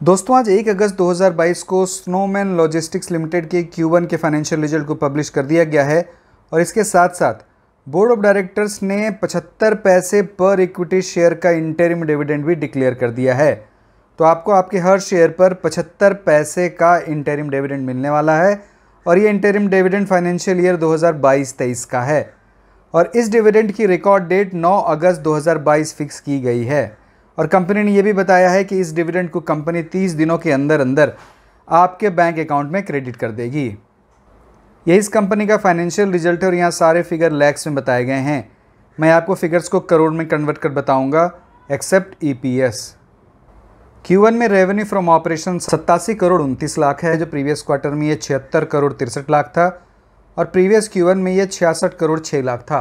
दोस्तों, आज 1 अगस्त 2022 को स्नोमैन लॉजिस्टिक्स लिमिटेड के Q1 के फाइनेंशियल रिज़ल्ट को पब्लिश कर दिया गया है और इसके साथ साथ बोर्ड ऑफ़ डायरेक्टर्स ने 75 पैसे पर इक्विटी शेयर का इंटरिम डिविडेंड भी डिक्लेयर कर दिया है। तो आपको आपके हर शेयर पर 75 पैसे का इंटरिम डिविडेंड मिलने वाला है और ये इंटरिम डिविडेंड फाइनेंशियल ईयर 2022-23 का है और इस डिविडेंड की रिकॉर्ड डेट 9 अगस्त 2022 फिक्स की गई है। और कंपनी ने यह भी बताया है कि इस डिविडेंड को कंपनी 30 दिनों के अंदर अंदर आपके बैंक अकाउंट में क्रेडिट कर देगी। ये इस कंपनी का फाइनेंशियल रिज़ल्ट है और यहाँ सारे फिगर लैक्स में बताए गए हैं। मैं आपको फिगर्स को करोड़ में कन्वर्ट कर बताऊँगा, एक्सेप्ट ईपीएस Q1 में रेवेन्यू फ्रॉम ऑपरेशन सत्तासी करोड़ उनतीस लाख है, जो प्रीवियस क्वार्टर में ये छिहत्तर करोड़ तिरसठ लाख था, और प्रीवियस Q1 में ये छियासठ करोड़ छः लाख था।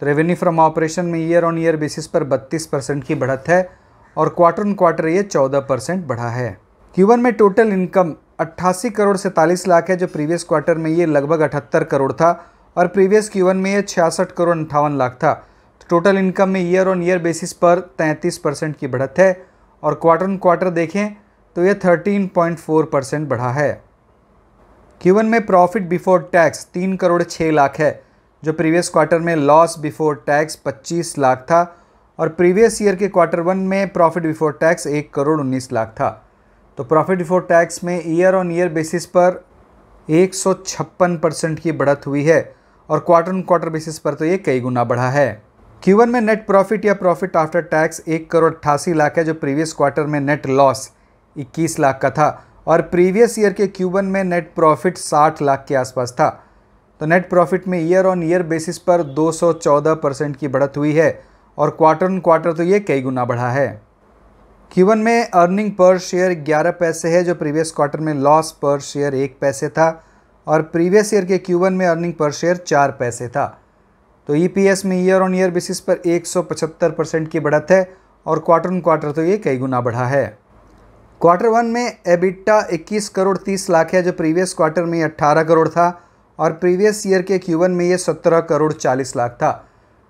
तो रेवेन्यू फ्रॉम ऑपरेशन में ईयर ऑन ईयर बेसिस पर बत्तीस परसेंट की बढ़त है और क्वार्टर ऑन क्वार्टर ये 14 परसेंट बढ़ा है। Q1 में टोटल इनकम 88 करोड़ सैंतालीस लाख है, जो प्रीवियस क्वार्टर में ये लगभग अठहत्तर करोड़ था और प्रीवियस Q1 में ये छियासठ करोड़ अंठावन लाख था। तो टोटल इनकम में ईयर ऑन ईयर बेसिस पर 33 परसेंट की बढ़त है और क्वार्टर ऑन क्वार्टर देखें तो ये 13.4 परसेंट बढ़ा है। Q1 में प्रॉफिट बिफोर टैक्स तीन करोड़ छः लाख है, जो प्रीवियस क्वार्टर में लॉस बिफोर टैक्स 25 लाख था और प्रीवियस ईयर के क्वार्टर वन में प्रॉफिट बिफोर टैक्स एक करोड़ उन्नीस लाख था। तो प्रॉफिट बिफोर टैक्स में ईयर ऑन ईयर बेसिस पर एक परसेंट की बढ़त हुई है और क्वार्टर ऑन क्वार्टर बेसिस पर तो ये कई गुना बढ़ा है। Q1 में नेट प्रॉफिट या प्रॉफिट आफ्टर टैक्स एक करोड़ अट्ठासी लाख है, जो प्रीवियस क्वार्टर में नेट लॉस 21 लाख का था और प्रीवियस ईयर के Q1 में नेट प्रॉफिट 60 लाख के आसपास था। तो नेट प्रॉफिट में ईयर ऑन ईयर बेसिस पर 214 परसेंट की बढ़त हुई है और क्वार्टर ऑन क्वार्टर तो ये कई गुना बढ़ा है। Q1 में अर्निंग पर शेयर 11 पैसे है, जो प्रीवियस क्वार्टर में लॉस पर शेयर एक पैसे था और प्रीवियस ईयर के Q1 में अर्निंग पर शेयर चार पैसे था। तो ईपीएस में ईयर ऑन ईयर बेसिस पर 175 परसेंट की बढ़त है और क्वार्टर ऑन क्वार्टर तो ये कई गुना बढ़ा है। क्वार्टर वन में एबिट्टा 21 करोड़ 30 लाख है, जो प्रीवियस क्वार्टर में 18 करोड़ था और प्रीवियस ईयर के Q1 में ये 17 करोड़ 40 लाख था।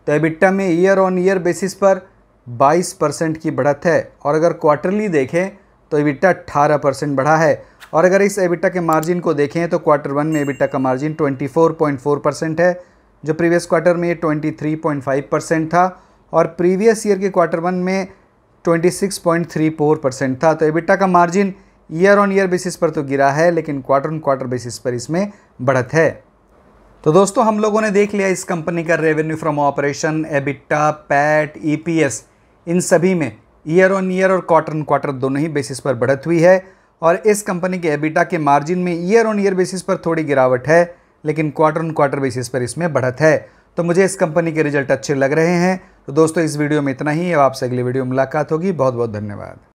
तो एबिट्टा में ईयर ऑन ईयर बेसिस पर 22 परसेंट की बढ़त है। और अगर क्वार्टरली देखें तो एबिट्टा 18 परसेंट बढ़ा है। और अगर इस एबिट्टा के मार्जिन को देखें तो क्वार्टर वन में एबिट्टा का मार्जिन 24.4 परसेंट है, जो प्रीवियस क्वार्टर में ये 23.5 परसेंट था और प्रीवियस ईयर के क्वार्टर वन में 26.34 परसेंट था। तो एबिट्टा का margin year on year basis पर तो गिरा है, लेकिन क्वार्टर ऑन क्वार्टर बेसिस पर इसमें बढ़त है। तो दोस्तों, हम लोगों ने देख लिया इस कंपनी का revenue from operation EBITDA PAT EPS इन सभी में ईयर ऑन ईयर और क्वार्टर ऑन क्वार्टर दोनों ही बेसिस पर बढ़त हुई है और इस कंपनी के एबिटा के मार्जिन में ईयर ऑन ईयर बेसिस पर थोड़ी गिरावट है, लेकिन क्वार्टर ऑन क्वार्टर बेसिस पर इसमें बढ़त है। तो मुझे इस कंपनी के रिज़ल्ट अच्छे लग रहे हैं। तो दोस्तों, इस वीडियो में इतना ही। अब आपसे अगली वीडियो मुलाकात होगी। बहुत बहुत धन्यवाद।